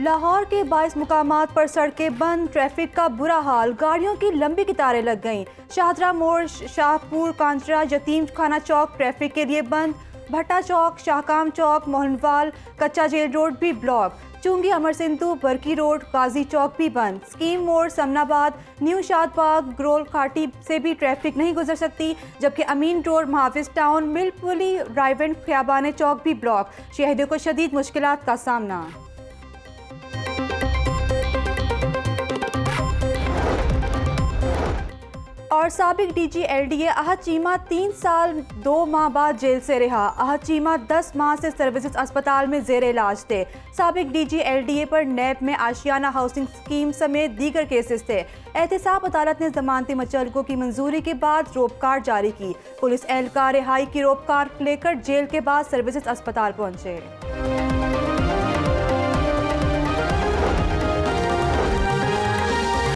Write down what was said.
लाहौर के बाईस मुकाम पर सड़कें बंद, ट्रैफ़िक का बुरा हाल, गाड़ियों की लंबी कतारें लग गईं। शाहदरा मोड़, शाहपुर, कांचरा यतीम खाना चौक ट्रैफ़िक के लिए बंद, भट्टा चौक, शाहकाम चौक, मोहनवाल, कच्चा जेल रोड भी ब्लॉक। चुंगी, अमर सिंधु, बरकी रोड गाजी चौक भी बंद। स्कीम मोड़, समनाबाद, न्यू शाद शादबाग ग्रोल खाटी से भी ट्रैफ़िक नहीं गुजर सकती, जबकि अमीन रोड महाविज टाउन, मिलपुली रायवेंट ख्याबान चौक भी ब्लॉक। शहरियों को शदीद मुश्किल का सामना। और सबक D G L D A Ahad Cheema तीन साल, दो माह बाद जेल से रिहा। अहद चीमा दस माह से सर्विसेज़ अस्पताल में जेर इलाज थे। सबक D G L D A पर नैब में आशियाना हाउसिंग स्कीम समेत दीगर केसेस थे। एहतसाब अदालत ने जमानती मचलकों की मंजूरी के बाद रोप रोपकार जारी की। पुलिस एहलकार रिहाई की रोपकार लेकर जेल के बाद सर्विसेज़ अस्पताल पहुँचे।